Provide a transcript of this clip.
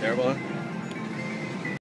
Terrible, huh?